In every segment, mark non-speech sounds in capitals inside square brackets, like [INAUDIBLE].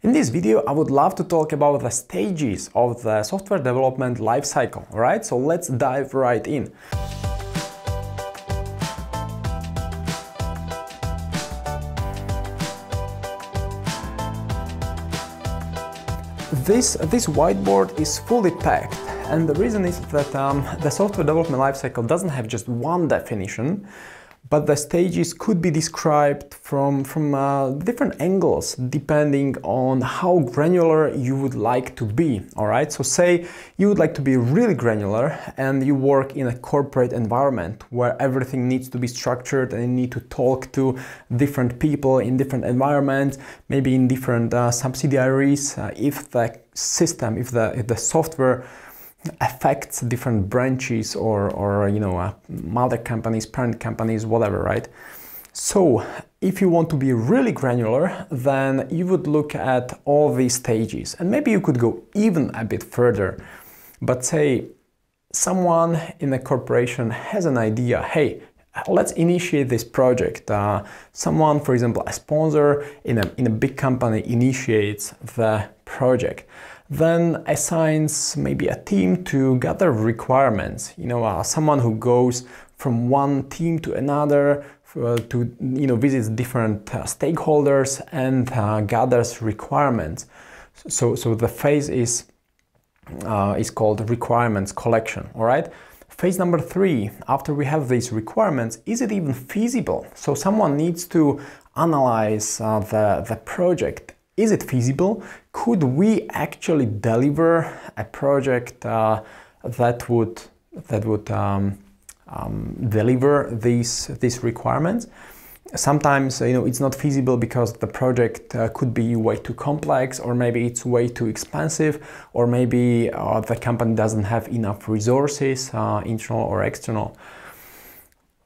In this video, I would love to talk about the stages of the software development lifecycle, alright? So let's dive right in. This, this whiteboard is fully packed and the reason is that um, the software development lifecycle doesn't have just one definition, but the stages could be described from, from uh, different angles depending on how granular you would like to be, all right? So say you would like to be really granular and you work in a corporate environment where everything needs to be structured and you need to talk to different people in different environments, maybe in different uh, subsidiaries. Uh, if the system, if the, if the software affects different branches or, or you know, uh, mother companies, parent companies, whatever, right? So if you want to be really granular, then you would look at all these stages and maybe you could go even a bit further. But say someone in a corporation has an idea, hey, let's initiate this project. Uh, someone, for example, a sponsor in a, in a big company initiates the project then assigns maybe a team to gather requirements. You know, uh, someone who goes from one team to another uh, to you know visits different uh, stakeholders and uh, gathers requirements. So, so the phase is uh, is called requirements collection. All right. Phase number three, after we have these requirements, is it even feasible? So someone needs to analyze uh, the, the project is it feasible? Could we actually deliver a project uh, that would that would um, um, deliver these these requirements? Sometimes you know it's not feasible because the project uh, could be way too complex, or maybe it's way too expensive, or maybe uh, the company doesn't have enough resources, uh, internal or external.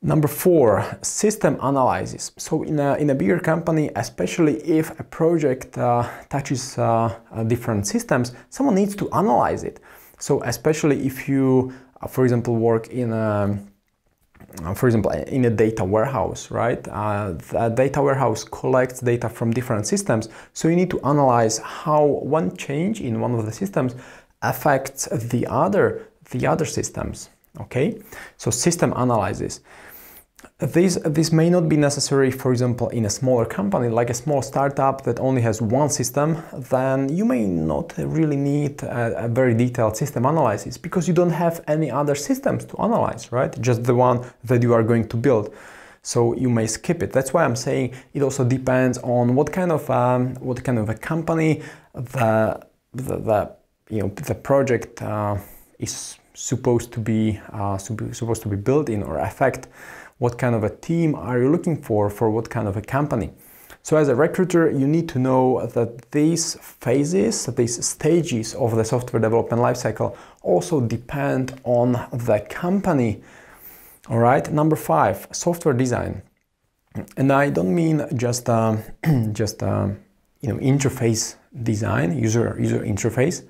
Number four, system analysis. So in a, in a bigger company, especially if a project uh, touches uh, uh, different systems, someone needs to analyze it. So especially if you, uh, for example, work in a, uh, for example, in a data warehouse, right? Uh, the data warehouse collects data from different systems. So you need to analyze how one change in one of the systems affects the other, the other systems, okay? So system analysis. This, this may not be necessary, for example, in a smaller company, like a small startup that only has one system, then you may not really need a, a, very detailed system analysis because you don't have any other systems to analyze, right? Just the one that you are going to build. So you may skip it. That's why I'm saying it also depends on what kind of um, what kind of a company the the, the you know the project uh, is supposed to be uh, supposed to be built in or affect. What kind of a team are you looking for for what kind of a company? So as a recruiter, you need to know that these phases, these stages of the software development lifecycle also depend on the company. All right, number five, software design. And I don't mean just uh, [CLEARS THROAT] just uh, you know interface design, user user interface,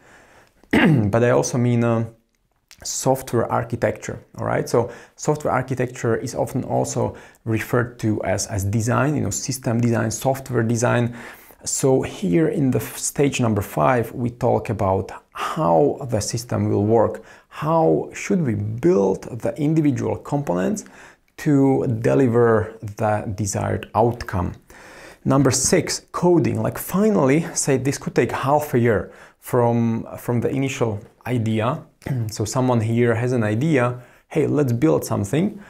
[CLEARS THROAT] but I also mean uh, software architecture all right? So software architecture is often also referred to as, as design you know system design software design. So here in the stage number five we talk about how the system will work. How should we build the individual components to deliver the desired outcome? Number six coding. Like finally say this could take half a year from from the initial idea [CLEARS THROAT] so someone here has an idea, hey, let's build something,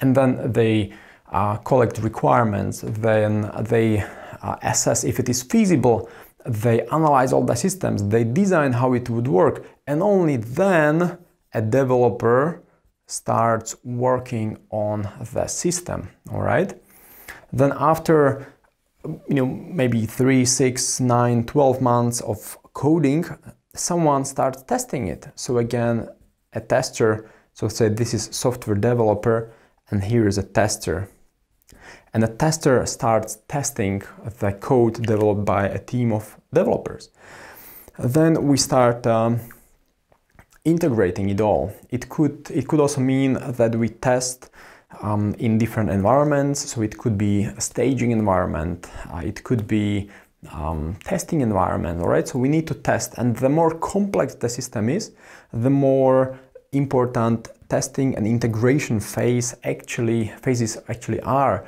and then they uh, collect requirements, then they uh, assess if it is feasible, they analyze all the systems, they design how it would work, and only then a developer starts working on the system, all right? Then after you know maybe three, six, nine, 12 months of coding, someone starts testing it. So again, a tester, so say this is software developer and here is a tester. And a tester starts testing the code developed by a team of developers. Then we start um, integrating it all. It could, it could also mean that we test um, in different environments. So it could be a staging environment. Uh, it could be um, testing environment, all right? So we need to test, and the more complex the system is, the more important testing and integration phase actually phases actually are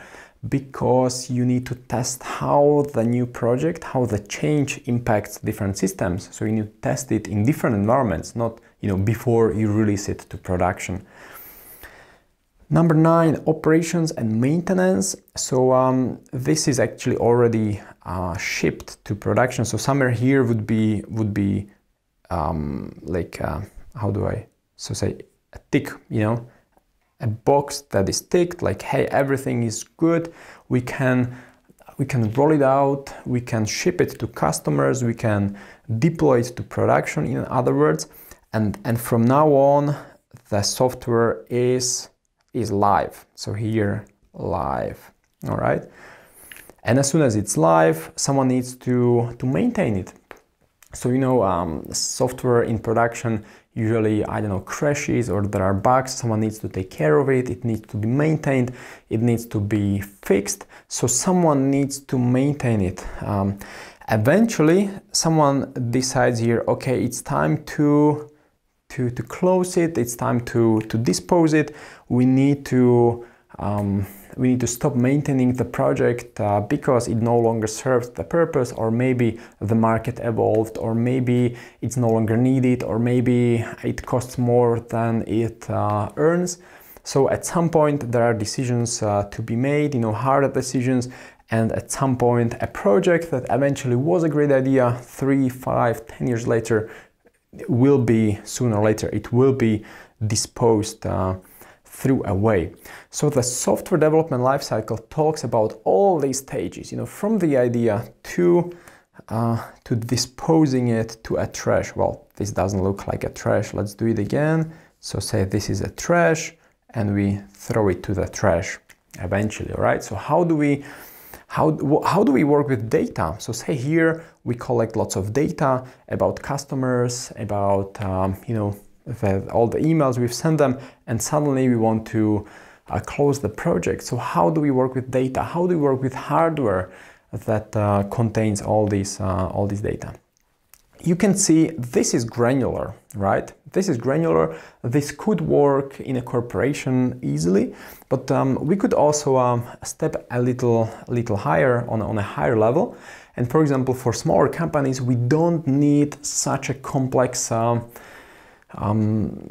because you need to test how the new project, how the change impacts different systems. So you need to test it in different environments, not you know before you release it to production. Number nine, operations and maintenance. So um, this is actually already uh, shipped to production. So somewhere here would be would be um, like uh, how do I so say a tick, you know, a box that is ticked like hey everything is good we can we can roll it out we can ship it to customers we can deploy it to production in other words and and from now on the software is is live. So here live all right? And as soon as it's live someone needs to to maintain it. So you know um, software in production usually I don't know crashes or there are bugs. Someone needs to take care of it. It needs to be maintained. It needs to be fixed. So someone needs to maintain it. Um, eventually someone decides here okay it's time to to to close it it's time to to dispose it. We need to um, we need to stop maintaining the project uh, because it no longer serves the purpose or maybe the market evolved or maybe it's no longer needed or maybe it costs more than it uh, earns. So at some point there are decisions uh, to be made you know hard decisions. And at some point a project that eventually was a great idea three five ten years later will be sooner or later it will be disposed uh, threw away. So the software development lifecycle talks about all these stages, you know, from the idea to uh, to disposing it to a trash. Well, this doesn't look like a trash. Let's do it again. So say this is a trash and we throw it to the trash eventually, right? So how do we how, how do we work with data? So say here we collect lots of data about customers, about um, you know the, all the emails we've sent them, and suddenly we want to uh, close the project. So how do we work with data? How do we work with hardware that uh, contains all these uh, all these data? You can see this is granular, right? This is granular. This could work in a corporation easily, but um, we could also um, step a little, little higher on, on a higher level. And for example, for smaller companies, we don't need such a complex um, um,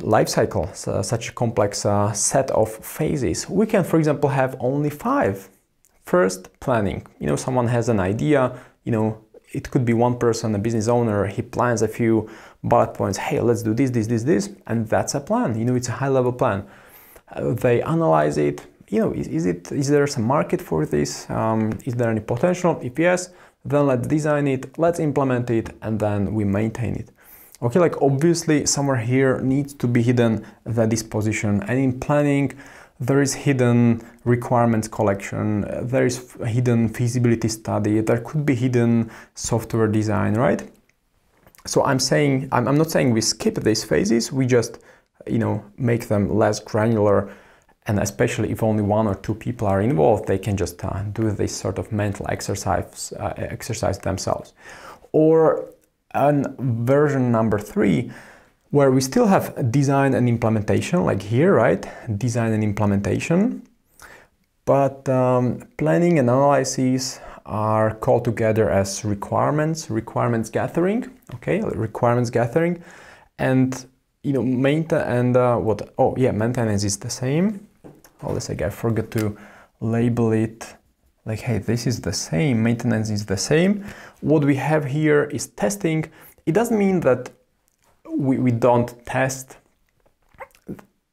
life cycle, so such a complex uh, set of phases. We can, for example, have only five. First, planning. You know, someone has an idea, you know, it could be one person, a business owner, he plans a few bullet points. Hey, let's do this, this, this, this, and that's a plan. You know, it's a high level plan. Uh, they analyze it. You know, is, is, it is there some market for this? Um, is there any potential? If yes, then let's design it, let's implement it, and then we maintain it. Okay, like obviously somewhere here needs to be hidden the disposition and in planning there is hidden requirements collection, there is hidden feasibility study, there could be hidden software design, right? So I'm saying, I'm, not saying we skip these phases, we just, you know, make them less granular and especially if only one or two people are involved, they can just uh, do this sort of mental exercise, uh, exercise themselves. Or and version number three, where we still have design and implementation, like here, right? Design and implementation. But um, planning and analysis are called together as requirements, requirements gathering, okay, requirements gathering. And, you know, maintain and uh, what, oh yeah, maintenance is the same. Oh, let's say I forgot to label it like, hey, this is the same, maintenance is the same. What we have here is testing. It doesn't mean that we, we don't test.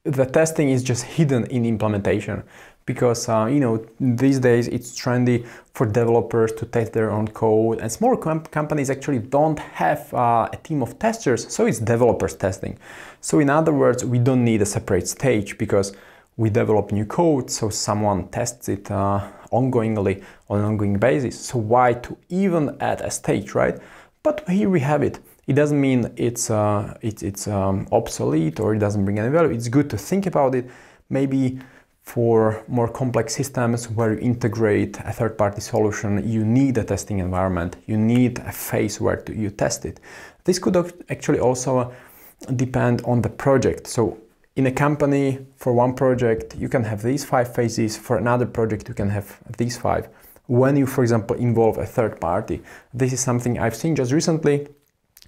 The testing is just hidden in implementation because uh, you know these days it's trendy for developers to test their own code and small comp companies actually don't have uh, a team of testers so it's developers testing so in other words we don't need a separate stage because we develop new code so someone tests it uh, ongoingly on an ongoing basis. So why to even add a stage, right? But here we have it. It doesn't mean it's uh, it, it's um, obsolete or it doesn't bring any value. It's good to think about it. Maybe For more complex systems where you integrate a third-party solution, you need a testing environment. You need a phase where to, you test it. This could actually also depend on the project. So in a company, for one project, you can have these five phases. For another project, you can have these five. When you, for example, involve a third party, this is something I've seen just recently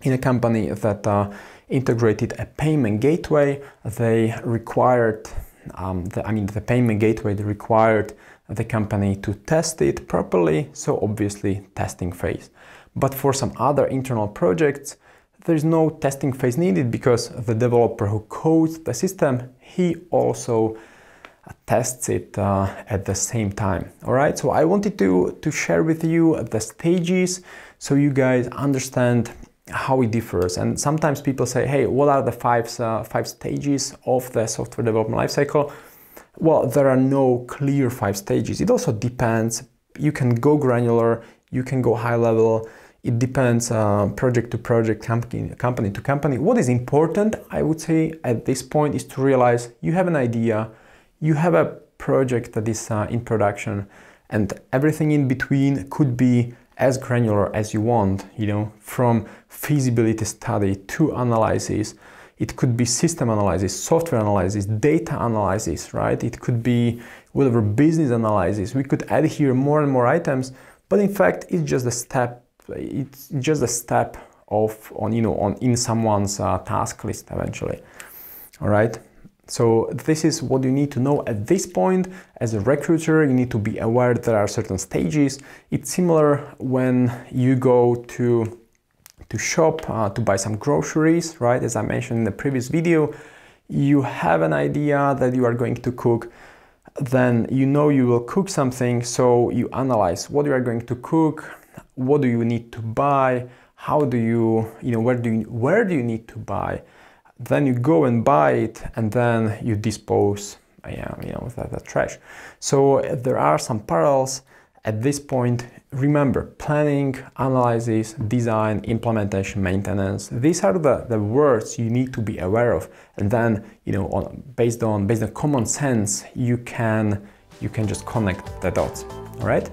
in a company that uh, integrated a payment gateway. They required, um, the, I mean, the payment gateway required the company to test it properly. So obviously testing phase. But for some other internal projects, there's no testing phase needed because the developer who codes the system, he also tests it uh, at the same time. All right, so I wanted to, to share with you the stages so you guys understand how it differs. And sometimes people say, hey, what are the five, uh, five stages of the software development lifecycle? Well, there are no clear five stages. It also depends. You can go granular, you can go high level, it depends uh, project to project, company, company to company. What is important, I would say, at this point is to realize you have an idea, you have a project that is uh, in production, and everything in between could be as granular as you want, you know, from feasibility study to analysis. It could be system analysis, software analysis, data analysis, right? It could be whatever business analysis. We could add here more and more items, but in fact, it's just a step it's just a step of on you know on in someone's uh, task list eventually all right so this is what you need to know at this point. As a recruiter you need to be aware there are certain stages. It's similar when you go to to shop uh, to buy some groceries right? As i mentioned in the previous video you have an idea that you are going to cook then you know you will cook something. So you analyze what you are going to cook what do you need to buy how do you you know where do you where do you need to buy then you go and buy it and then you dispose. Yeah, you know that, that trash. So uh, there are some parallels. At this point remember planning analysis design implementation maintenance these are the, the words you need to be aware of. And then you know on, based on based on common sense you can you can just connect the dots. All right